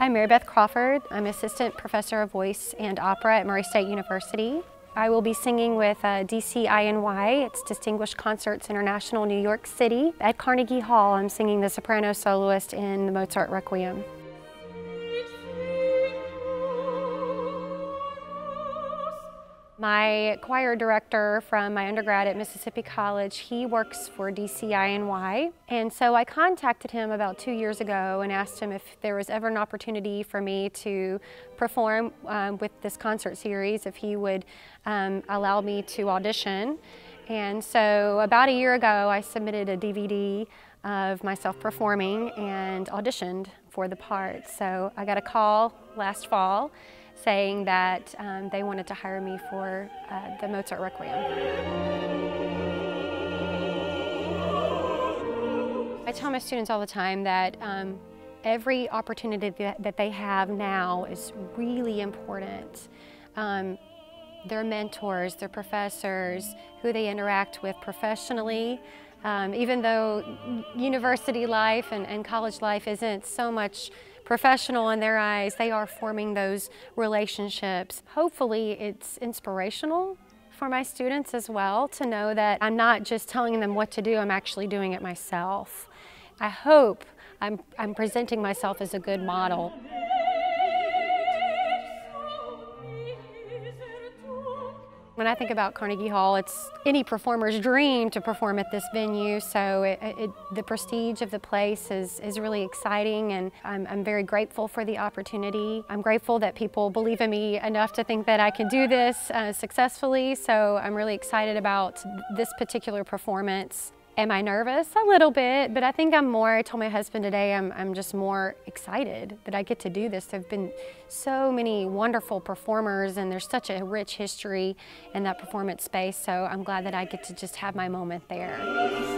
I'm Maribeth Crawford. I'm Assistant Professor of Voice and Opera at Murray State University. I will be singing with uh, DCINY, it's Distinguished Concerts International New York City. At Carnegie Hall, I'm singing the soprano soloist in the Mozart Requiem. My choir director from my undergrad at Mississippi College, he works for DCINY. And so I contacted him about two years ago and asked him if there was ever an opportunity for me to perform um, with this concert series, if he would um, allow me to audition. And so about a year ago, I submitted a DVD of myself performing and auditioned for the part. So I got a call last fall saying that um, they wanted to hire me for uh, the Mozart Requiem. I tell my students all the time that um, every opportunity that, they have now is really important. Um, their mentors, their professors, who they interact with professionally, um, even though university life and, and college life isn't so much professional in their eyes, they are forming those relationships. Hopefully it's inspirational for my students as well to know that I'm not just telling them what to do, I'm actually doing it myself. I hope I'm, I'm presenting myself as a good model. When I think about Carnegie Hall, it's any performer's dream to perform at this venue, so it, it, the prestige of the place is, is really exciting and I'm, I'm very grateful for the opportunity. I'm grateful that people believe in me enough to think that I can do this uh, successfully, so I'm really excited about this particular performance. Am I nervous? A little bit, but I think I'm more, I told my husband today, I'm, I'm just more excited that I get to do this. There have been so many wonderful performers and there's such a rich history in that performance space, so I'm glad that I get to just have my moment there.